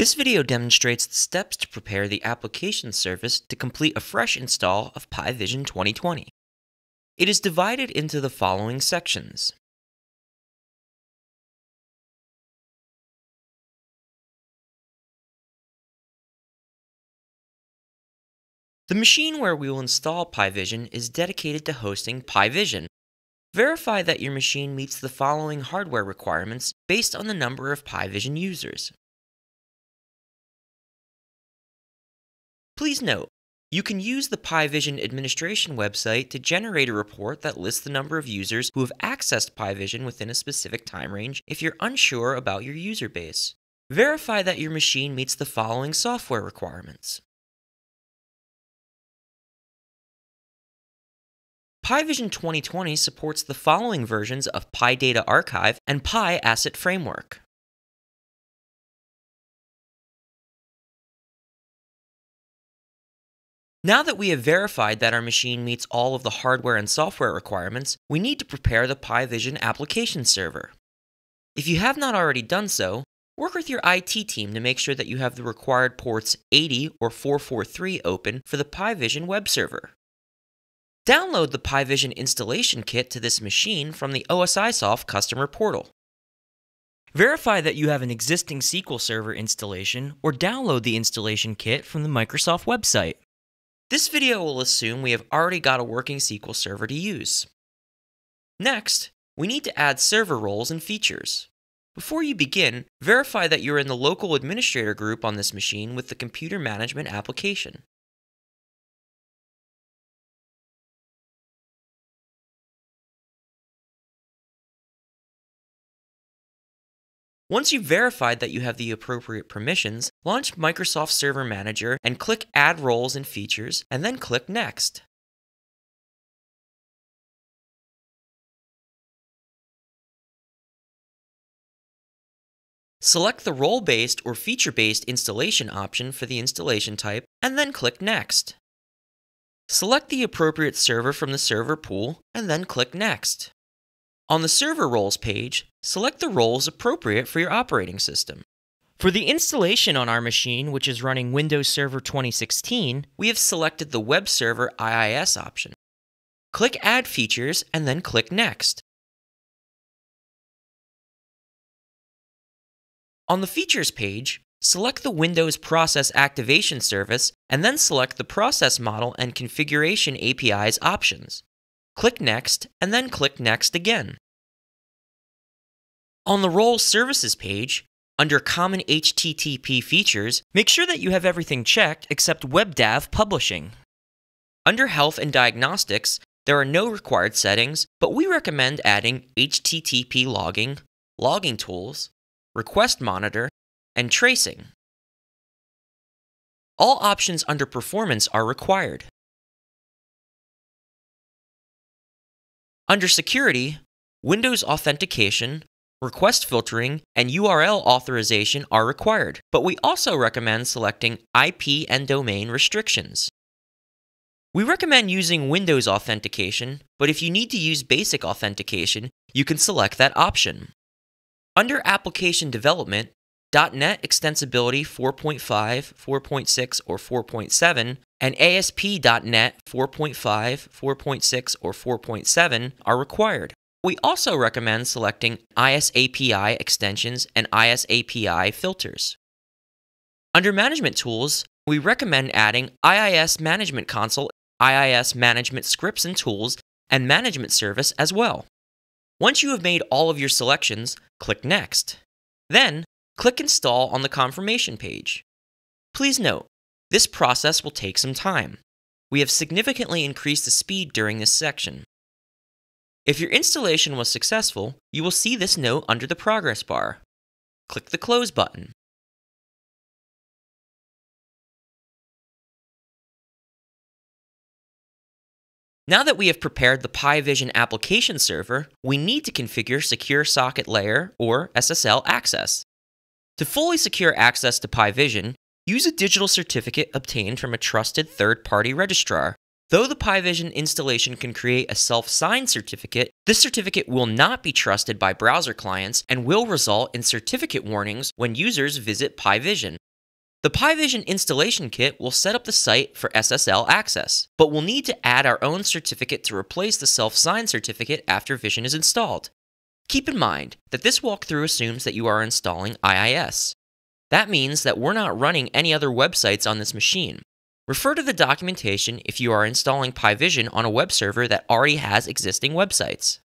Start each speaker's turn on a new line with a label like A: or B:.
A: This video demonstrates the steps to prepare the application service to complete a fresh install of PI Vision 2020. It is divided into the following sections. The machine where we will install PI Vision is dedicated to hosting PI Vision. Verify that your machine meets the following hardware requirements based on the number of PI Vision users. Please note, you can use the PI Vision administration website to generate a report that lists the number of users who have accessed PI Vision within a specific time range if you're unsure about your user base. Verify that your machine meets the following software requirements. PI Vision 2020 supports the following versions of PI Data Archive and PI Asset Framework. Now that we have verified that our machine meets all of the hardware and software requirements, we need to prepare the PI Vision application server. If you have not already done so, work with your IT team to make sure that you have the required ports 80 or 443 open for the PI Vision web server. Download the PI Vision installation kit to this machine from the OSIsoft customer portal. Verify that you have an existing SQL Server installation or download the installation kit from the Microsoft website. This video will assume we have already got a working SQL Server to use. Next, we need to add server roles and features. Before you begin, verify that you're in the local administrator group on this machine with the computer management application. Once you've verified that you have the appropriate permissions, launch Microsoft Server Manager and click Add Roles and Features, and then click Next. Select the role-based or feature-based installation option for the installation type, and then click Next. Select the appropriate server from the server pool, and then click Next. On the Server Roles page, select the roles appropriate for your operating system. For the installation on our machine, which is running Windows Server 2016, we have selected the Web Server IIS option. Click Add Features and then click Next. On the Features page, select the Windows Process Activation Service and then select the Process Model and Configuration APIs options. Click Next, and then click Next again. On the Role Services page, under Common HTTP Features, make sure that you have everything checked except WebDAV Publishing. Under Health and Diagnostics, there are no required settings, but we recommend adding HTTP logging, logging tools, request monitor, and tracing. All options under Performance are required. Under Security, Windows Authentication, Request filtering and URL authorization are required, but we also recommend selecting IP and domain restrictions. We recommend using Windows authentication, but if you need to use basic authentication, you can select that option. Under Application Development, .NET Extensibility 4.5, 4.6, or 4.7, and ASP.NET 4.5, 4.6, or 4.7 are required. We also recommend selecting ISAPI extensions and ISAPI filters. Under Management Tools, we recommend adding IIS Management Console, IIS Management Scripts and Tools, and Management Service as well. Once you have made all of your selections, click Next. Then, click Install on the confirmation page. Please note, this process will take some time. We have significantly increased the speed during this section. If your installation was successful, you will see this note under the progress bar. Click the Close button. Now that we have prepared the PI Vision application server, we need to configure Secure Socket Layer or SSL access. To fully secure access to PI Vision, use a digital certificate obtained from a trusted third-party registrar. Though the PI Vision installation can create a self-signed certificate, this certificate will not be trusted by browser clients and will result in certificate warnings when users visit PI Vision. The PI Vision installation kit will set up the site for SSL access, but we'll need to add our own certificate to replace the self-signed certificate after Vision is installed. Keep in mind that this walkthrough assumes that you are installing IIS. That means that we're not running any other websites on this machine. Refer to the documentation if you are installing PI Vision on a web server that already has existing websites.